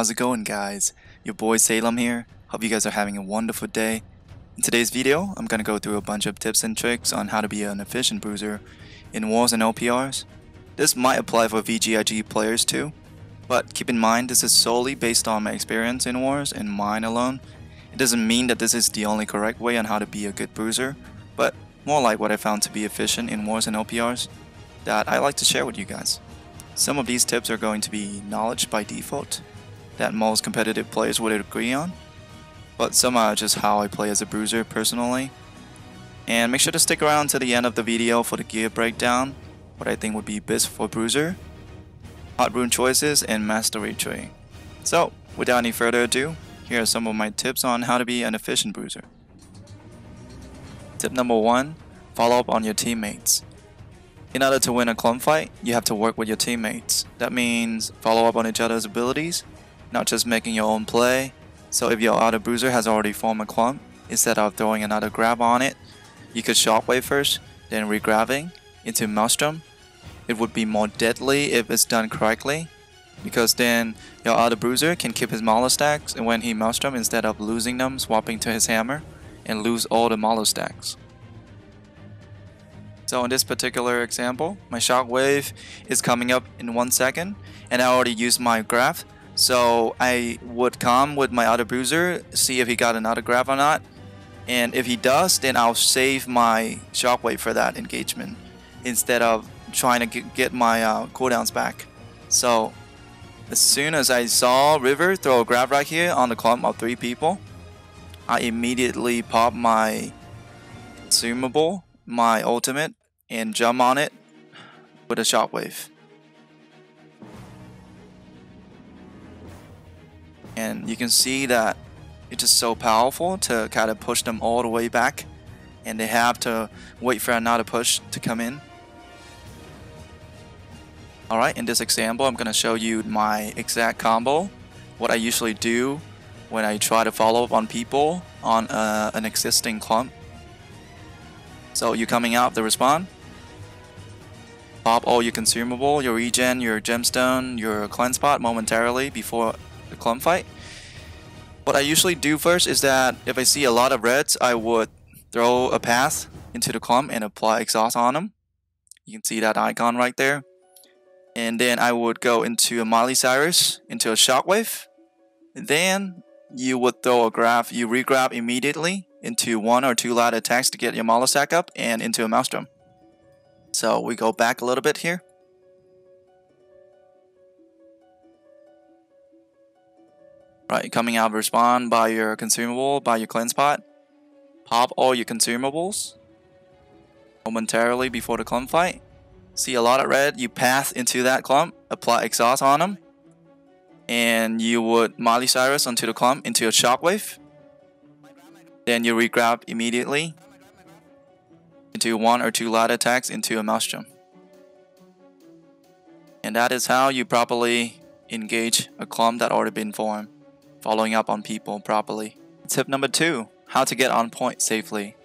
How's it going guys? Your boy Salem here. Hope you guys are having a wonderful day. In today's video, I'm gonna go through a bunch of tips and tricks on how to be an efficient bruiser in wars and OPRs. This might apply for VGIG players too, but keep in mind this is solely based on my experience in wars and mine alone. It doesn't mean that this is the only correct way on how to be a good bruiser, but more like what I found to be efficient in wars and OPRs that I like to share with you guys. Some of these tips are going to be knowledge by default that most competitive players would agree on, but some are just how I play as a bruiser personally. And make sure to stick around to the end of the video for the gear breakdown, what I think would be best for bruiser, heart rune choices, and mastery tree. So, without any further ado, here are some of my tips on how to be an efficient bruiser. Tip number one, follow up on your teammates. In order to win a clump fight, you have to work with your teammates. That means follow up on each other's abilities, not just making your own play. So if your other bruiser has already formed a clump, instead of throwing another grab on it, you could shockwave first, then regrabbing into Maelstrom. It would be more deadly if it's done correctly, because then your other bruiser can keep his Mauler stacks and when he Maelstrom instead of losing them, swapping to his hammer, and lose all the Mauler stacks. So in this particular example, my shockwave is coming up in one second and I already used my grab. So I would come with my other bruiser, see if he got another grab or not. And if he does, then I'll save my shockwave for that engagement instead of trying to get my uh, cooldowns back. So as soon as I saw River throw a grab right here on the clump of three people, I immediately pop my consumable, my ultimate, and jump on it with a shockwave. And you can see that it's just so powerful to kind of push them all the way back and they have to wait for another push to come in. Alright, in this example I'm going to show you my exact combo, what I usually do when I try to follow up on people on uh, an existing clump. So you're coming out the respawn, pop all your consumable, your regen, your gemstone, your cleanse pot momentarily before the clump fight. What I usually do first is that if I see a lot of reds, I would throw a path into the clump and apply exhaust on them. You can see that icon right there. And then I would go into a Miley Cyrus, into a shockwave. then you would throw a grab, you regrab immediately into one or two ladder attacks to get your Mauler stack up and into a Maelstrom. So we go back a little bit here. Right, coming out of respawn by your consumable, by your cleanse pot. Pop all your consumables momentarily before the clump fight. See a lot of red, you path into that clump, apply exhaust on them, and you would Miley Cyrus onto the clump into a shockwave. Then you regrab immediately into one or two light attacks into a Maelstrom. And that is how you properly engage a clump that already been formed, following up on people properly. Tip number two, how to get on point safely.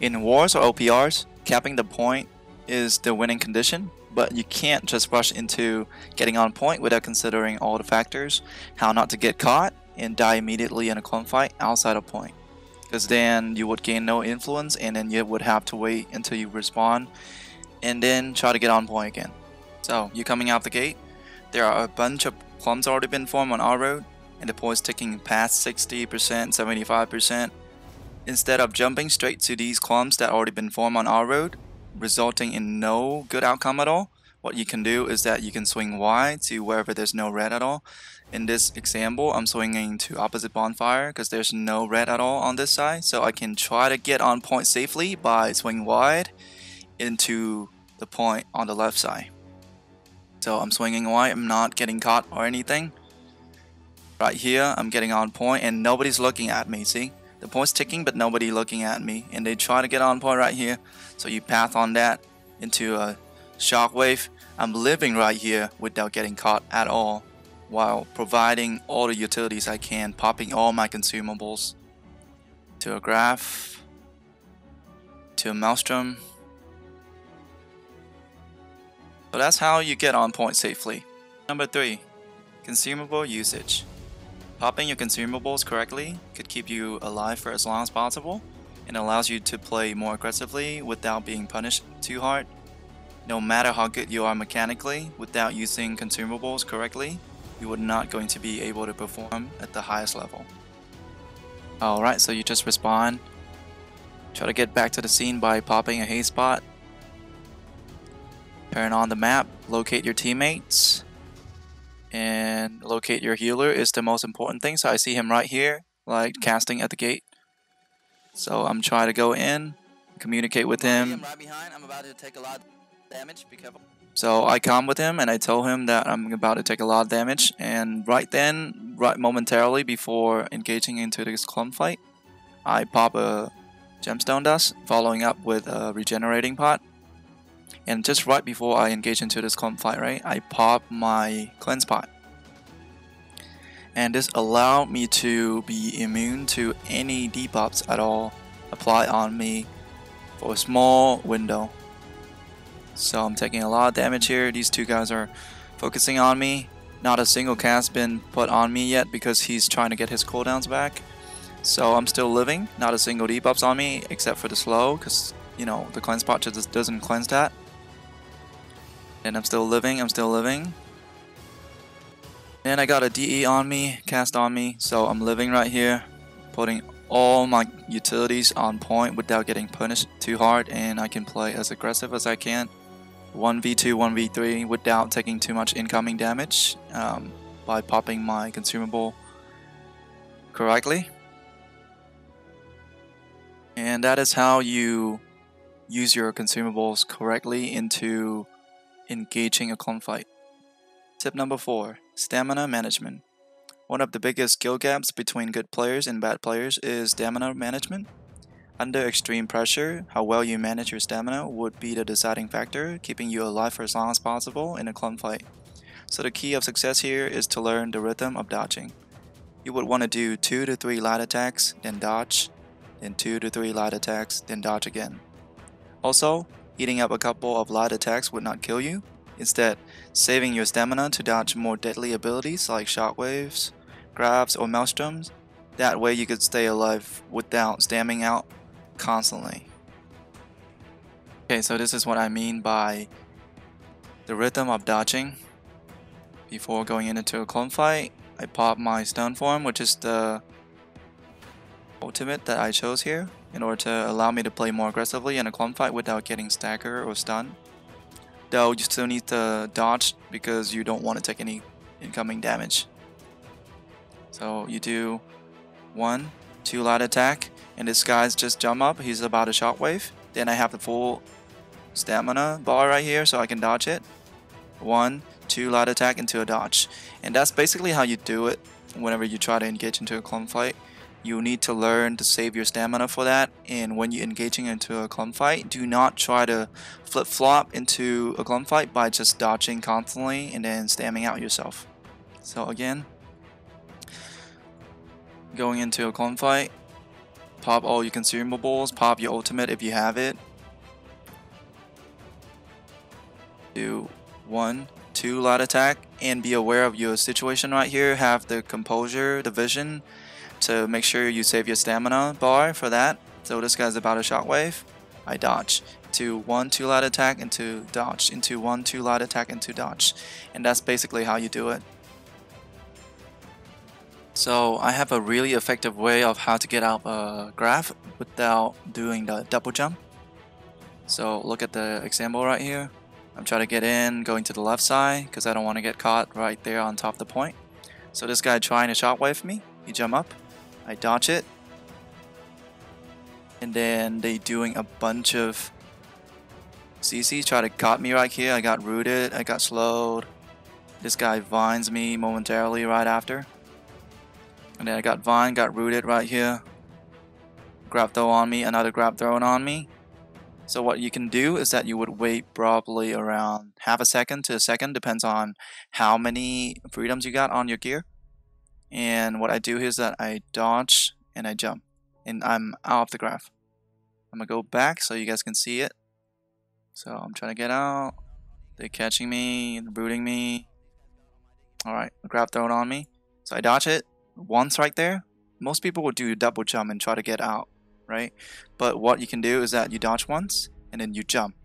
In wars or OPRs, capping the point is the winning condition, but you can't just rush into getting on point without considering all the factors, how not to get caught and die immediately in a clump fight outside of point because then you would gain no influence and then you would have to wait until you respawn and then try to get on point again. So you're coming out the gate, there are a bunch of clumps already been formed on our road and the point's ticking past 60%, 75%. Instead of jumping straight to these clumps that already been formed on our road, resulting in no good outcome at all, what you can do is that you can swing Y to wherever there's no red at all in this example, I'm swinging to opposite bonfire because there's no red at all on this side. So I can try to get on point safely by swinging wide into the point on the left side. So I'm swinging wide, I'm not getting caught or anything. Right here, I'm getting on point and nobody's looking at me, see? The point's ticking but nobody looking at me and they try to get on point right here. So you path on that into a shockwave. I'm living right here without getting caught at all while providing all the utilities I can, popping all my consumables to a grab, to a maelstrom. So that's how you get on point safely. Number 3. Consumable usage. Popping your consumables correctly could keep you alive for as long as possible and allows you to play more aggressively without being punished too hard. No matter how good you are mechanically, without using consumables correctly, you are not going to be able to perform at the highest level. Alright, so you just respawn. Try to get back to the scene by popping a haste spot. Turn on the map, locate your teammates, and locate your healer is the most important thing. So I see him right here, like casting at the gate. So I'm trying to go in, communicate with him. right behind. I'm about to take a lot of damage. Be careful. So I come with him and I tell him that I'm about to take a lot of damage. And right then, right momentarily before engaging into this clump fight, I pop a gemstone dust, following up with a regenerating pot. And just right before I engage into this clump fight, right, I pop my cleanse pot. And this allowed me to be immune to any debuffs at all applied on me for a small window. So I'm taking a lot of damage here. These two guys are focusing on me. Not a single cast been put on me yet because he's trying to get his cooldowns back. So I'm still living. Not a single debuffs on me except for the slow because, you know, the cleanse pot just doesn't cleanse that. And I'm still living. I'm still living. And I got a DE on me, cast on me. So I'm living right here. Putting all my utilities on point without getting punished too hard. And I can play as aggressive as I can. 1v2, 1v3 without taking too much incoming damage um, by popping my consumable correctly. And that is how you use your consumables correctly into engaging a fight. Tip number 4 Stamina Management. One of the biggest skill gaps between good players and bad players is stamina management. Under extreme pressure, how well you manage your stamina would be the deciding factor, keeping you alive for as long as possible in a fight. So the key of success here is to learn the rhythm of dodging. You would want to do 2 to 3 light attacks, then dodge, then 2 to 3 light attacks, then dodge again. Also, eating up a couple of light attacks would not kill you, instead, saving your stamina to dodge more deadly abilities like shockwaves, grabs, or maelstroms. That way you could stay alive without stamming out constantly. Okay, so this is what I mean by the rhythm of dodging. Before going into a clone fight, I pop my stone form, which is the ultimate that I chose here in order to allow me to play more aggressively in a clump fight without getting stagger or stun. Though you still need to dodge because you don't want to take any incoming damage. So you do one, two light attack, and this guy's just jump up, he's about a shockwave. Then I have the full stamina bar right here so I can dodge it. One, two light attack into a dodge. And that's basically how you do it whenever you try to engage into a clump fight you need to learn to save your stamina for that. And when you're engaging into a clump fight do not try to flip-flop into a clump fight by just dodging constantly and then stamming out yourself. So again going into a clump fight pop all your consumables pop your ultimate if you have it. Do one two light attack and be aware of your situation right here. Have the composure the vision to make sure you save your stamina bar for that. So this guy's about a shockwave. I dodge. To one two light attack into dodge. Into one two light attack into dodge. And that's basically how you do it. So I have a really effective way of how to get out a grab without doing the double jump. So look at the example right here. I'm trying to get in going to the left side because I don't want to get caught right there on top of the point. So this guy trying to shockwave me. He jump up I dodge it. And then they doing a bunch of CC try to cut me right here. I got rooted, I got slowed. This guy vines me momentarily right after. And then I got vine, got rooted right here. Grab throw on me, another grab thrown on me. So what you can do is that you would wait probably around half a second to a second, depends on how many freedoms you got on your gear. And what I do is that I dodge and I jump. And I'm out of the grab. I'm gonna go back so you guys can see it. So I'm trying to get out. They're catching me, they're booting me. Alright, grab thrown on me. So I dodge it, once right there, most people would do double jump and try to get out, right? But what you can do is that you dodge once and then you jump.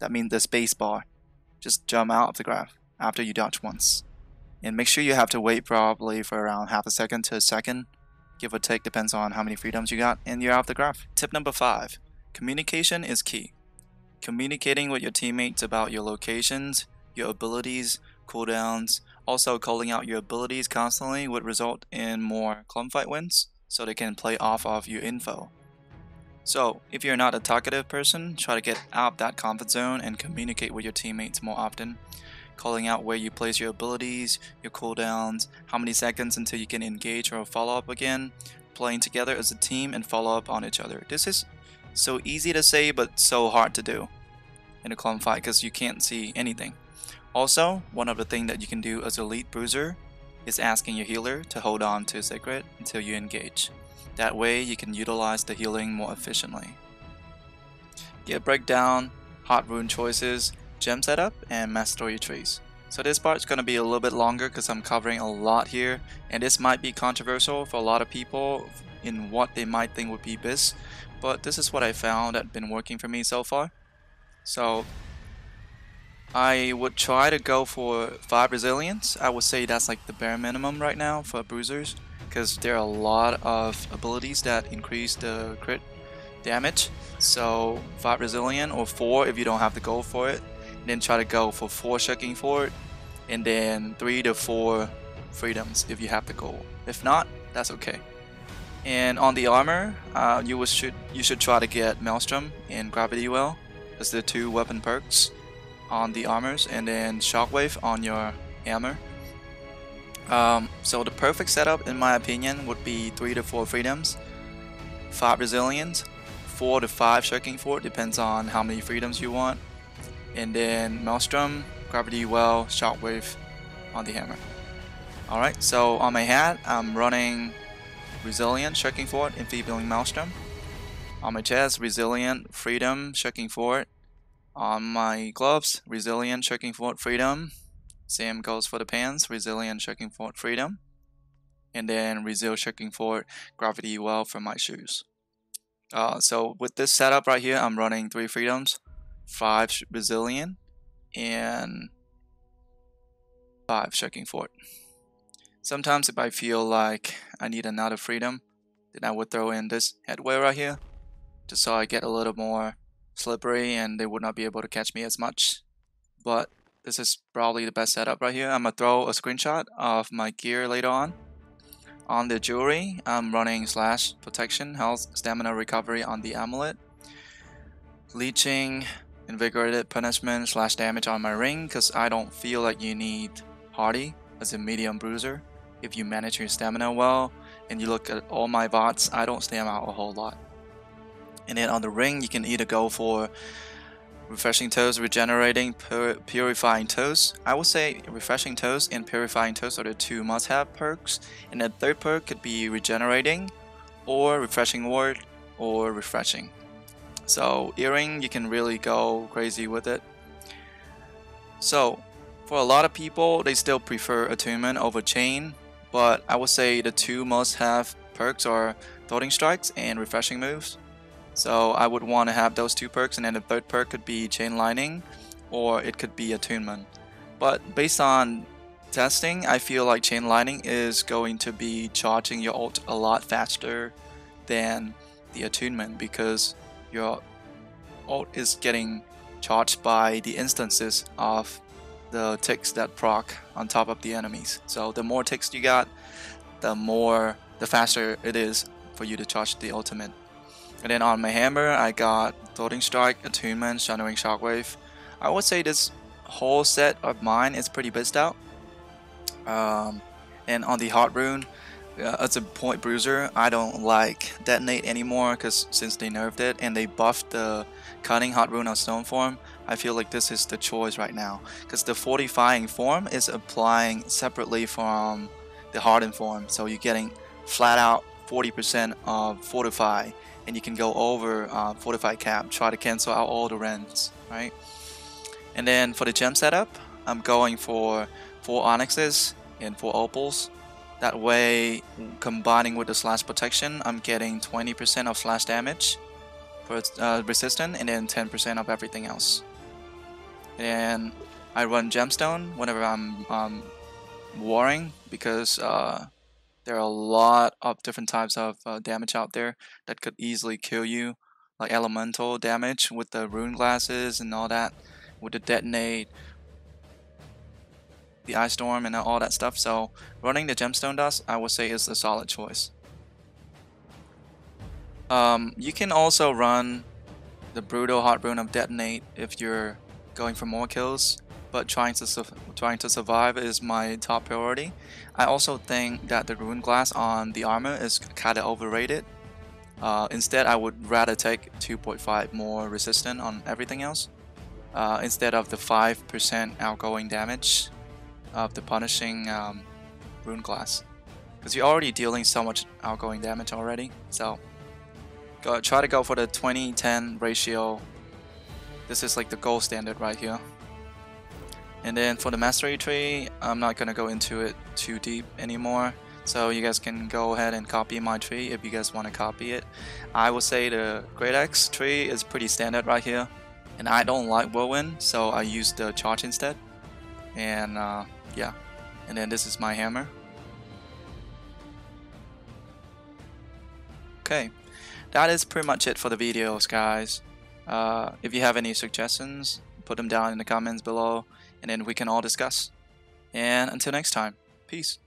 That means the space bar. Just jump out of the grab after you dodge once. And make sure you have to wait probably for around half a second to a second, give or take, depends on how many freedoms you got, and you're out of the grab. Tip number five communication is key. Communicating with your teammates about your locations, your abilities, cooldowns, also calling out your abilities constantly would result in more clump fight wins, so they can play off of your info. So, if you're not a talkative person, try to get out of that comfort zone and communicate with your teammates more often. Calling out where you place your abilities, your cooldowns, how many seconds until you can engage or follow up again, playing together as a team and follow up on each other. This is so easy to say but so hard to do in a clump fight because you can't see anything. Also, one of the things that you can do as a lead bruiser is asking your healer to hold on to a secret until you engage. That way you can utilize the healing more efficiently. Get breakdown, heart rune choices, gem setup, and mastery trees. So this part's going to be a little bit longer because I'm covering a lot here and this might be controversial for a lot of people in what they might think would be best but this is what I found that been working for me so far. So I would try to go for 5 resilience. I would say that's like the bare minimum right now for bruisers because there are a lot of abilities that increase the crit damage. So 5 resilient or 4 if you don't have to go for it. Then try to go for 4 shirking fort. And then 3 to 4 freedoms if you have the goal. If not, that's okay. And on the armor, uh, you should you should try to get Maelstrom and Gravity Well as the two weapon perks on the armors, and then Shockwave on your hammer. Um, so the perfect setup, in my opinion, would be 3 to 4 freedoms, 5 resilience, 4 to 5 shirking fort, depends on how many freedoms you want, and then Maelstrom, Gravity Well, Shockwave on the hammer. Alright, so on my hat, I'm running Resilient, Shirking Fort, Enfeebling Maelstrom. On my chest, Resilient, Freedom, Shirking Fort. On my gloves, Resilient, Shirking Fort, Freedom. Same goes for the pants, Resilient, Shirking Fort, Freedom. And then Resil, Shirking Fort, Gravity Well for my shoes. Uh, so with this setup right here, I'm running 3 Freedoms, 5 Resilient, and 5 Shirking Fort. Sometimes if I feel like I need another freedom, then I would throw in this headwear right here, just so I get a little more slippery and they would not be able to catch me as much. But this is probably the best setup right here. I'm gonna throw a screenshot of my gear later on. On the jewelry, I'm running slash protection, health, stamina recovery on the amulet. Leeching, invigorated punishment slash damage on my ring because I don't feel like you need hearty as a medium bruiser if you manage your stamina well and you look at all my bots, I don't stam out a whole lot. And then on the ring, you can either go for refreshing toast, regenerating, pur purifying toast. I would say refreshing toast and purifying toast are the two must-have perks. And the third perk could be regenerating, or refreshing ward, or refreshing. So earring, you can really go crazy with it. So for a lot of people, they still prefer attunement over chain but I would say the two must have perks are Thwarting Strikes and Refreshing Moves. So I would want to have those two perks and then the third perk could be Chain Lightning or it could be Attunement. But based on testing, I feel like Chain Lightning is going to be charging your ult a lot faster than the Attunement because your ult is getting charged by the instances of the ticks that proc on top of the enemies. So the more ticks you got, the more, the faster it is for you to charge the ultimate. And then on my hammer, I got Thwarting Strike, Attunement, Shattering Shockwave. I would say this whole set of mine is pretty best out. Um, and on the Heart Rune, uh, as a point bruiser, I don't like Detonate anymore because since they nerfed it and they buffed the Cutting Heart Rune on Stone Form, I feel like this is the choice right now. Because the fortifying form is applying separately from the hardened form so you're getting flat out 40% of fortify and you can go over uh, fortify cap try to cancel out all the rents right? And then for the gem setup I'm going for four onyxes and four opals That way, combining with the slash protection, I'm getting 20% of slash damage for uh, resistant and then 10% of everything else. And I run gemstone whenever I'm um, warring because uh, there are a lot of different types of uh, damage out there that could easily kill you, like elemental damage with the rune glasses and all that, with the detonate, the ice storm, and all that stuff. So running the gemstone dust, I would say, is a solid choice. Um, you can also run the brutal heart rune of detonate if you're going for more kills but trying to trying to survive is my top priority. I also think that the rune glass on the armor is kind of overrated. Uh, instead, I would rather take 2.5 more resistant on everything else uh, instead of the 5% outgoing damage of the punishing um, rune glass because you're already dealing so much outgoing damage already. So go, try to go for the 20-10 ratio. This is like the gold standard right here. And then for the mastery tree, I'm not gonna go into it too deep anymore. So you guys can go ahead and copy my tree if you guys want to copy it. I would say the Great Axe tree is pretty standard right here. And I don't like Whirlwind, so I use the Charge instead. And uh, yeah, and then this is my hammer. Okay, that is pretty much it for the videos guys. Uh, if you have any suggestions, put them down in the comments below and then we can all discuss. And until next time, peace.